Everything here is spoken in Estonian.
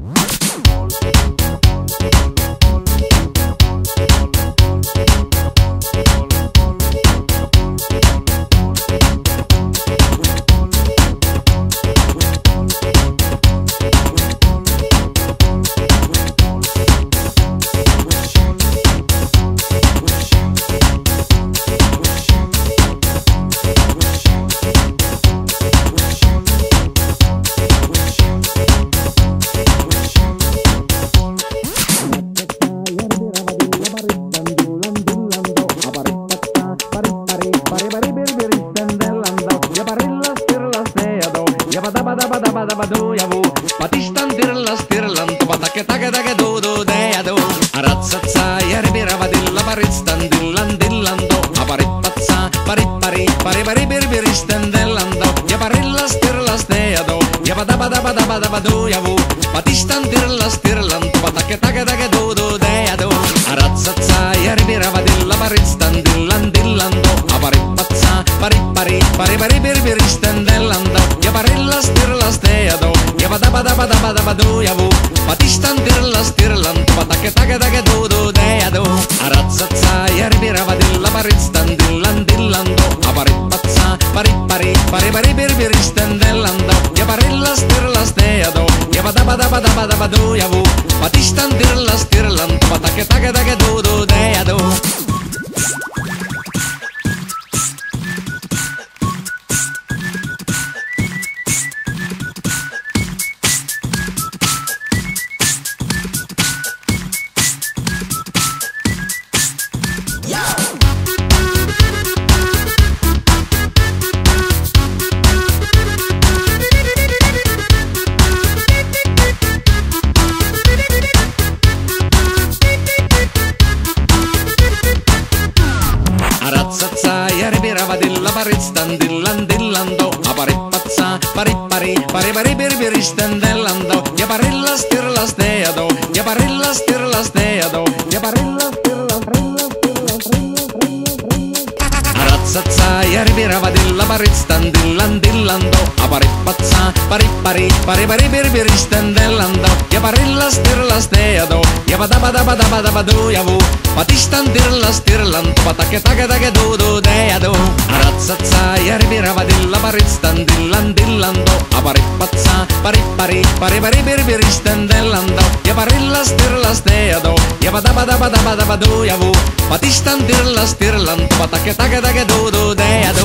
you dillando. Aparipatsa parit pari pari pari pirpiristen dellando. Ja parillas tirlas deadu. Ja padaba daba daba daba dujavu. Patistan tirlas tirlan, tupatake tage tage dudu deadu. Aratsat sa järvi ravadilla paristan dillan dillando. Aparipatsa parit pari pari pari pirpiristen dellando. Ja parillas tirlas deadu. Ja padaba daba daba daba dujavu. Patistan tirlas tirlan, tupatake tage tage dudu deadu. Aratsat pari pari pari pirpiristen dellando. Ja parillas tirlas deadu. Ja padaba daba daba daba dujavu. Patistan tirlas tirlan, tupatake tage tage dudu deadu. Järvi ravadilla paristan dillan dillando. Aparipatsa parit pari pari pari pirpiristen dellando. Ja parillas tirlas deado. Ja parillas tirlas deado. Rillas. Aratsat sa järvi ravadilla paristan dillan dillando. Aparipatsa parit pari pari pari pirpiristen dellando. Ja parillas tirlas deado. Ja padaba daba daba daba dujavu. Patistan tirlas tirlan, tupatake tage tage dudu deadu. Aratsat sa järvi ravadilla paristan dillan dillando. Aparipatsa parit pari pari pari pirpiristen dellando. Ja parillas tirlas deadu. Ja padaba daba daba daba dujavu. Patistan tirlas tirlan, tupatake tage tage dudu deadu.